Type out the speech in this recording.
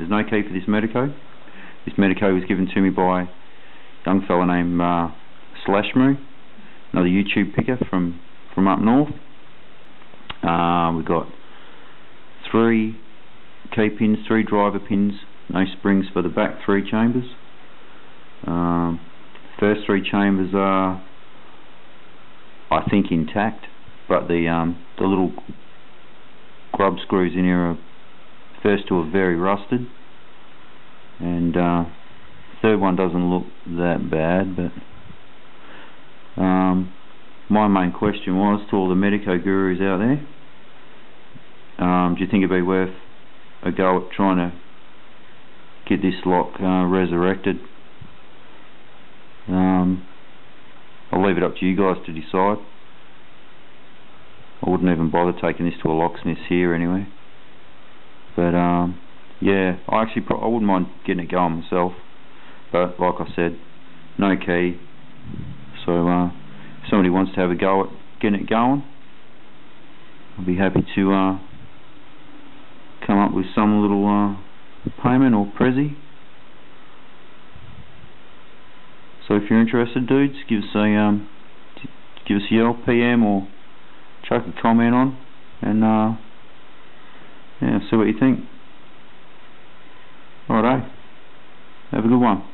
There's no key for this Medeco. This Medeco was given to me by a young fella named uh, Slashmoo, another YouTube picker from, from up north. Uh, we've got three key pins, three driver pins, no springs for the back three chambers. Um, first three chambers are, I think, intact, but the um, the little grub screws in here are first two are very rusted. And uh, third one doesn't look that bad but um, my main question was to all the Medeco gurus out there um, do you think it'd be worth a go at trying to get this lock uh, resurrected? Um, I'll leave it up to you guys to decide. I wouldn't even bother taking this to a locksmith here anyway but um, yeah, I actually I wouldn't mind getting it going myself. But like I said, no key. So uh, if somebody wants to have a go at getting it going, I'll be happy to uh, come up with some little uh, payment or prezi. So if you're interested, dudes, give us a um, give us a PM, or chuck a comment on, and uh, see what you think. Alright. Have a good one.